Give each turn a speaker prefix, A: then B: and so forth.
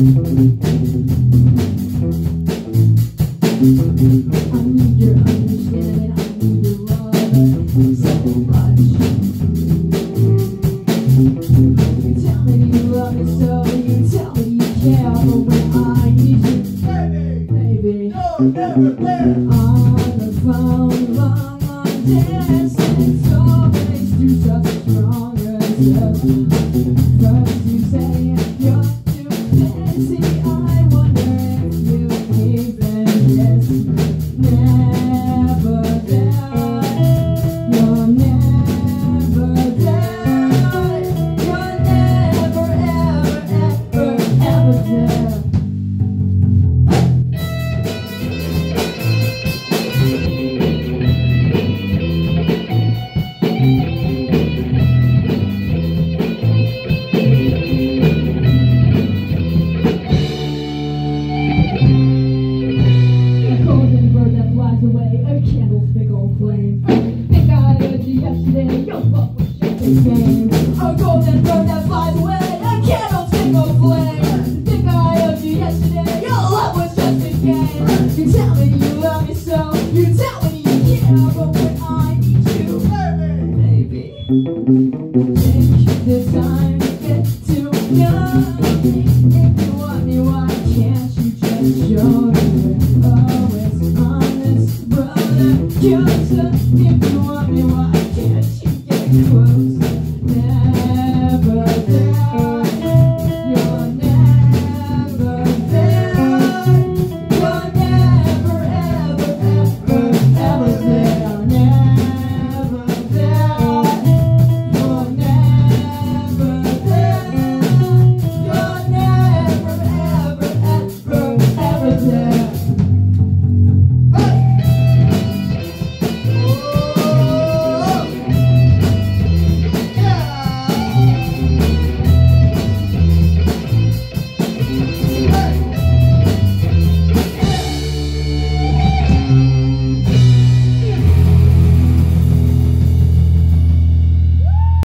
A: resistance. You say you're too yesterday, your love was a game. A golden bird that flies away, a candle's big old flame. Think I heard you yesterday, your love was just a game. You tell me you love me so, you tell me you care, but I need you, baby, take the time to get to know me. If you want me, why can't you just show me? Honest, brother. You close.